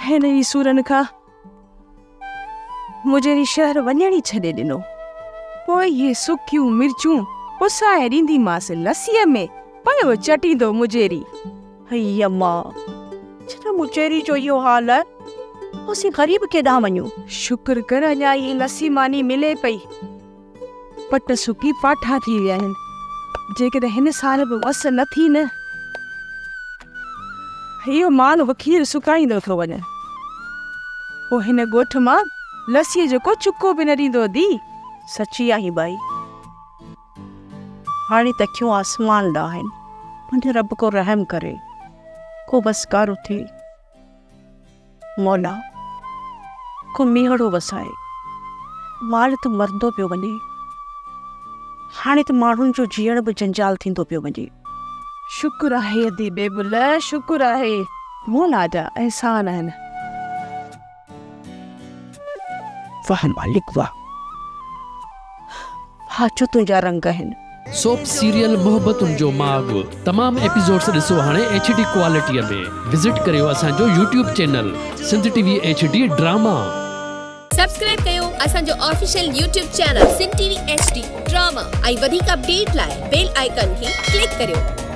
हिन ई सूरनि खां मुंहिंजे शहर वञण ई छॾे ॾिनो पोइ इहे सुकियूं मिर्चूं पुसाए ॾींदीमांसि लसीअ में, पियो चटींदो मुजेरी हई अम्मा छा मुचेरी जो इहो हाल है, उसी गरीब केॾांहुं वञूं शुक्र कर अञा इहा लसी मानी मिले पई। पट सुकी पाठा थी विया आहिनि जेकॾहिं हिन साल बि वस न थी न। इहो माल वखीर सुकाईंदो थो वञे पोइ हिन ॻोठ माँ लसीअ जो को चुको बि न दी सची आई भाई हाणे तखियूं आसमान ॾांहुं आहिनि रब को रहम करे को बस कारो थिए मौला को मीहड़ो वसाए माल त मरंदो पियो वञे हाणे त माण्हुनि जो जीअण बि जंजाल थींदो पियो वञे शुक्र आहे अदी बेबुल शुक्र आहे मोला जा अहसान आहिनि वाह मालिक वाह हा जो तुंहिंजा रंग आहिनि सोप सीरियल मोहब्बतुनि जो माग। तमामु एपिसोड्स ॾिसो हाणे एच डी क्वालिटीअ में विज़िट करियो असांजो YouTube channel Sindh TV H D drama subscribe कयो असांजो official YouTube channel Sindh TV H D drama ऐं वधीक अपडेट लाइ बेल आइकन खे क्लिक करियो।